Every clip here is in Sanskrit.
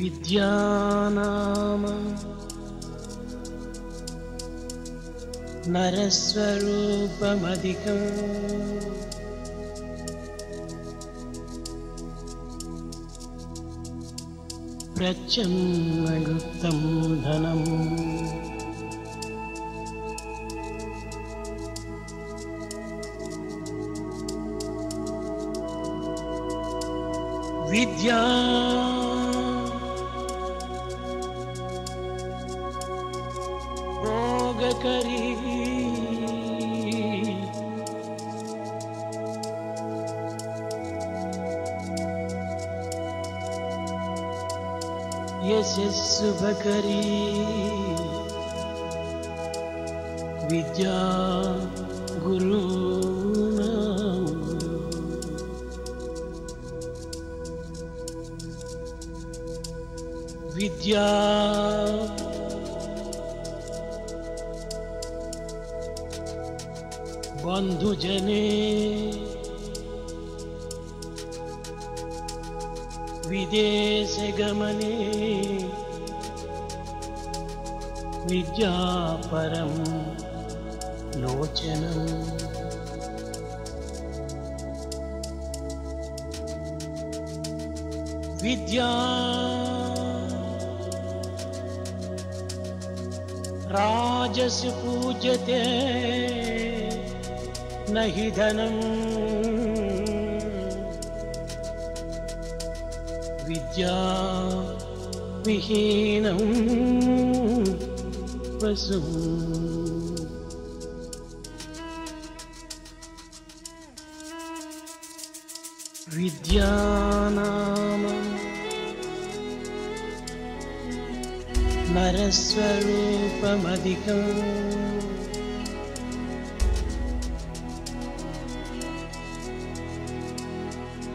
विद्यानाम। नरस्वरूपमधिकम्। प्रच्छन्नगुप्तं धनम्। विद्या भोगकरी यशस्सुभकरी विद्या गुरु विद्या बन्धुजने विदेशगमने विद्यापरं लोचनम् विद्या राजसि पूज्यते न हि धनम् विद्या विहीनं वसुम् विद्यानाम नरस्वरूपमधिकम्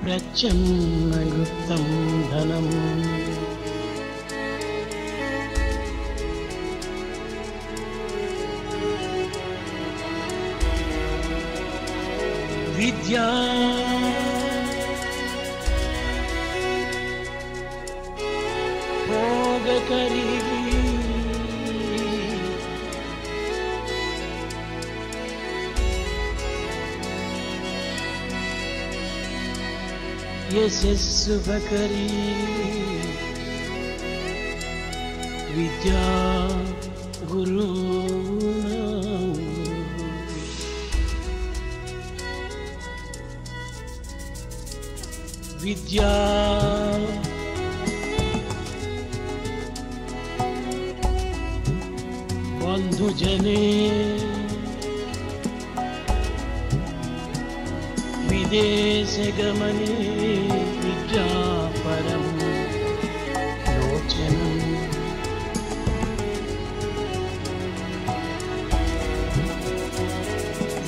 प्रच्छन्नगुप्तं धनम्। विद्या। भोगकरी यशस्सुभकरी। विद्या गुरु विद्या बन्धुजने विदेशगमने विद्यापरं लोचनम्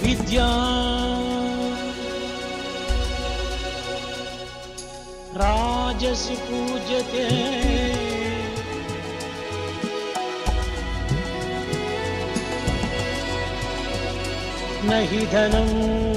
विद्या। राजसि पूज्यते न हि धनम्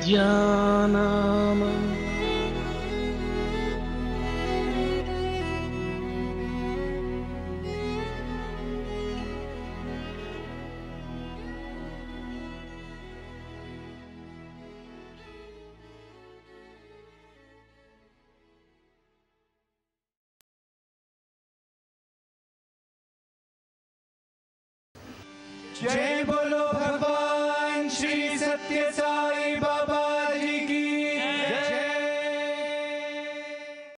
विद्यानाम जय बोलो भगवान श्री सत्य साई बाबा।